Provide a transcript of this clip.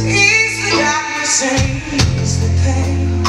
Ease the darkness ease the pain